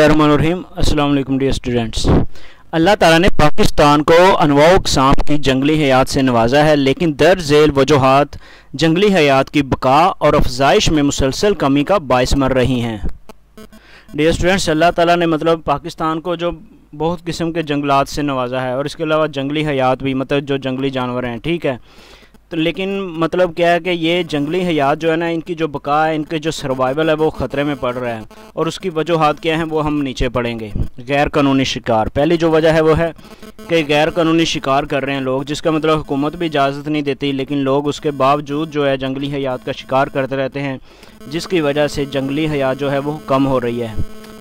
अस्सलाम वालेकुम dear students. अल्लाह ताला ने पाकिस्तान को अनवा अकसाम की जंगली हयात से नवाजा है, लेकिन दर झेल वजूहत जंगली हयात की बका और अफजाइश में मुसलसल कमी का बायस मर रही हैं। डियर स्टूडेंट्स, अल्लाह ताला ने मतलब पाकिस्तान को जो बहुत किस्म के जंगलात से नवाजा है, और इसके अलावा जंगली हयात भी मतलब जो जंगली जानवर हैं, ठीक है? तो लेकिन मतलब क्या है कि ये जंगली हयात जो है ना, इनकी जो बका है, इनके जो सर्वाइवल है, वो ख़तरे में पड़ रहा है। और उसकी वजूहत क्या हैं, वो हम नीचे पढ़ेंगे। गैर कानूनी शिकार। पहली जो वजह है वो है कि गैर कानूनी शिकार कर रहे हैं लोग, जिसका मतलब हुकूमत भी इजाज़त नहीं देती, लेकिन लोग उसके बावजूद जो है जंगली हयात का शिकार करते रहते हैं, जिसकी वजह से जंगली हयात जो है वो कम हो रही है।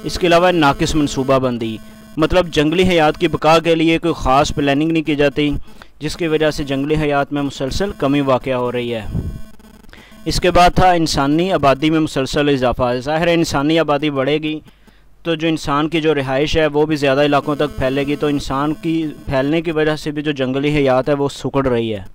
इसके अलावा नाकिस मनसूबाबंदी मतलब जंगली हयात की बका के लिए कोई ख़ास प्लानिंग नहीं की जाती। जिसकी वजह से जंगली हयात में मुसलसल कमी वाक़ हो रही है। इसके बाद था इंसानी आबादी में मुसलसल इजाफा। ज़ाहिर इंसानी आबादी बढ़ेगी तो जो इंसान की जो रिहाइश है, वो भी ज़्यादा इलाकों तक फैलेगी। तो इंसान की फैलने की वजह से भी जो जंगली हयात है, वो सुकड़ रही है।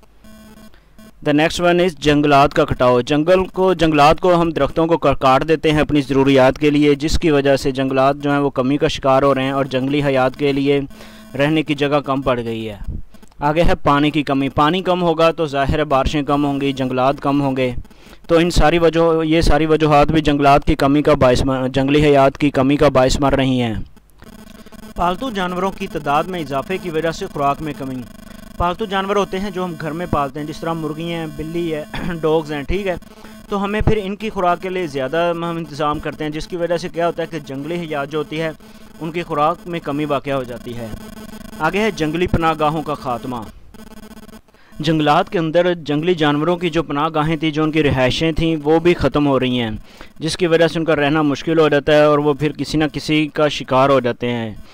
द नेक्स्ट वन इज़ जंगलात का कटाव जंगल को, जंगलात को हम दरख्तों को काट देते हैं अपनी ज़रूरियात के लिए, जिसकी वजह से जंगलात जो हैं, वो कमी का शिकार हो रहे हैं और जंगली हयात के लिए रहने की जगह कम पड़ गई है। आगे है पानी की कमी। पानी कम होगा तो ज़ाहिर है बारिशें कम होंगी, जंगलात कम होंगे। तो इन सारी वजह, ये सारी वजूहत भी जंगलात की कमी का बायस जंगली हयात की कमी का बायस मर रही हैं। पालतू जानवरों की तादाद में इजाफे की वजह से खुराक में कमी। पालतू जानवर होते हैं जो हम घर में पालते हैं, जिस तरह मुर्गियाँ हैं, बिल्ली है, डॉग्स हैं, ठीक है? तो हमें फिर इनकी खुराक के लिए ज़्यादा हम इंतज़ाम करते हैं, जिसकी वजह से क्या होता है कि जंगली हयात जो होती है, उनकी खुराक में कमी वाक़ हो जाती है। आगे है जंगली पनागाहों का ख़ात्मा। जंगलात के अंदर जंगली जानवरों की जो पनाह गाहें थी, जो उनकी रिहाइशें थीं, वो भी ख़त्म हो रही हैं, जिसकी वजह से उनका रहना मुश्किल हो जाता है और वो फिर किसी न किसी का शिकार हो जाते हैं।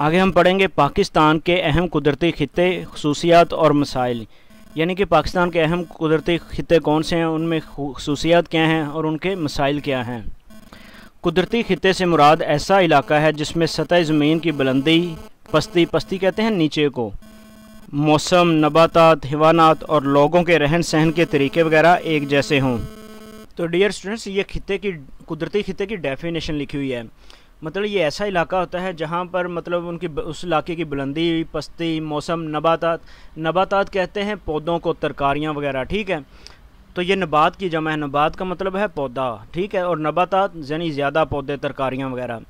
आगे हम पढ़ेंगे पाकिस्तान के अहम कुदरती खत्े, खसूसियात और मसाइल। यानी कि पाकिस्तान के अहम कुदरती खत्े कौन से हैं? उनमें खसूसियात क्या हैं और उनके मसाइल क्या हैं? कुदरती खत्े से मुराद ऐसा इलाका है जिसमें सतह ज़मीन की बुलंदी, पस्ती पस्ती कहते हैं नीचे को। मौसम, नबातात, हवानात और लोगों के रहन सहन के तरीके वगैरह एक जैसे हों। तो डियर स्टूडेंट्स ये खत्े की, कुदरती खत्े की डेफिनेशन लिखी हुई है। मतलब ये ऐसा इलाका होता है जहाँ पर मतलब उनकी, उस इलाके की बुलंदी, पस्ती, मौसम, नबातात नबातात कहते हैं पौधों को तरकारियाँ वगैरह, ठीक है? तो ये नबात की जमा है। नबात का मतलब है पौधा, ठीक है? और नबातात, यानी ज़्यादा पौधे, तरकारियाँ वगैरह।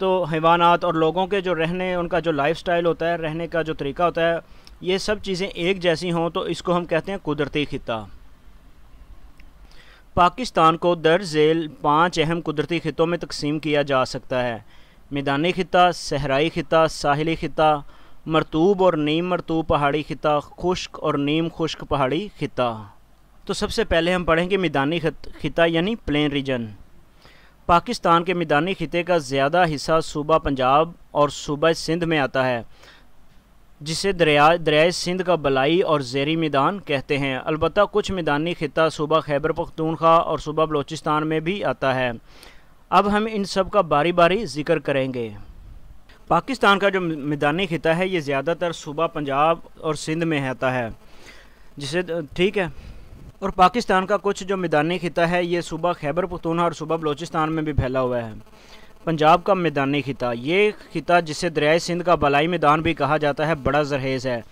तो हैवानात और लोगों के जो रहने, उनका जो लाइफ स्टाइल होता है, रहने का जो तरीका होता है, ये सब चीज़ें एक जैसी हों तो इसको हम कहते हैं कुदरती खिता। पाकिस्तान को दर झेल पाँच अहम कुदरती खितों में तकसीम किया जा सकता है। मैदानी खिता, सहराई खिता, साहिली खिता, मरतूब और नीम मरतूब पहाड़ी खिता, खुश्क और नीम खुश्क पहाड़ी खिता। तो सबसे पहले हम पढ़ेंगे मैदानी खिता यानी प्लेन रीजन। पाकिस्तान के मैदानी खिते का ज़्यादा हिस्सा सूबा पंजाब और सूबा सिंध में आता है, जिसे दरिया, दरियाए सिंध का बलाई और जेरी मैदान कहते हैं। अलबत्त कुछ मैदानी खिता सूबा खैबर पख्तूनख्वा और सूबा बलोचिस्तान में भी आता है। अब हम इन सब का बारी बारी ज़िक्र करेंगे। पाकिस्तान का जो मैदानी खिता है, ये ज़्यादातर सूबा पंजाब और सिंध में आता है, जिसे, ठीक है? और पाकिस्तान का कुछ जो मैदानी खिता है, ये सूबा खैबर पख्तूनख्वा और सूबा बलोचिस्तान में भी फैला हुआ है। पंजाब का मैदानी खिता, ये खिता जिसे दरियाए सिंध का बलाई मैदान भी कहा जाता है, बड़ा जरहेज़ है।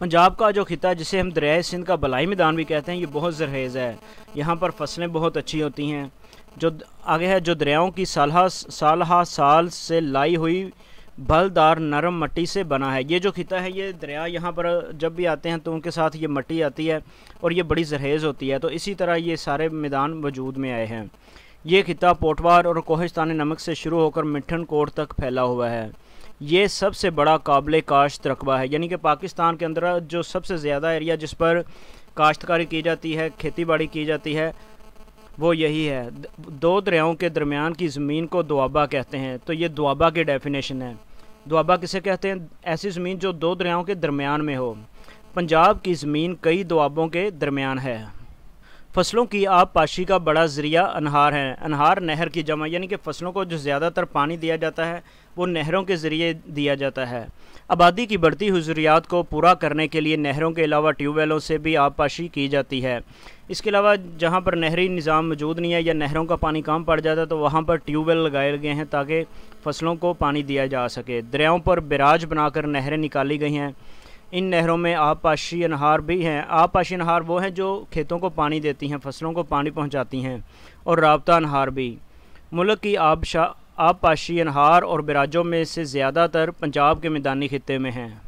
पंजाब का जो खिता जिसे हम दरियाए सिंध का बलाई मैदान भी कहते हैं, ये बहुत जरहेज़ है। यहाँ पर फ़सलें बहुत अच्छी होती हैं। जो आगे है, जो दरियाओं की साल साल साल से लाई हुई बलदार नरम मट्टी से बना है। ये जो खिता है, ये दरिया यहाँ पर जब भी आते हैं तो उनके साथ ये मट्टी आती है और ये बड़ी जरहेज़ होती है। तो इसी तरह ये सारे मैदान वजूद में आए हैं। ये खिता पोटवार और कोहिस्तान नमक से शुरू होकर मिठन कोट तक फैला हुआ है। ये सबसे बड़ा काबिल काश्त रकबा है। यानी कि पाकिस्तान के अंदर जो सबसे ज़्यादा एरिया जिस पर काश्तकारी की जाती है खेती बाड़ी की जाती है, वो यही है। दो दरियाओं के दरमियान की ज़मीन को दुआबा कहते हैं। तो ये दुआबा की डेफिनेशन है। दुआबा किसे कहते हैं? ऐसी ज़मीन जो दो दरियाओं के दरमियान में हो। पंजाब की ज़मीन कई दुआबों के दरमियान है। फ़सलों की आबपाशी का बड़ा ज़रिया अनहार है। अनहार नहर की जमा, यानी कि फ़सलों को जो ज़्यादातर पानी दिया जाता है, वो नहरों के ज़रिए दिया जाता है। आबादी की बढ़ती हुई ज़रूरियात को पूरा करने के लिए नहरों के अलावा ट्यूबवेलों से भी आबपाशी की जाती है। इसके अलावा जहाँ पर नहरी निज़ाम मौजूद नहीं है या नहरों का पानी कम पड़ जाता है तो वहाँ पर ट्यूबवेल लगाए गए हैं ताकि फ़सलों को पानी दिया जा सके। दरियाओं पर बिराज बनाकर नहरें निकाली गई हैं। इन नहरों में आबपाशी अनहार भी हैं। आबपाशी अनहार वो हैं जो खेतों को पानी देती हैं, फ़सलों को पानी पहुँचाती हैं, और रबता अनहार भी। मुल्क की आबशा आबपाशी अनहार और बिराजों में से ज़्यादातर पंजाब के मैदानी खत्े में हैं।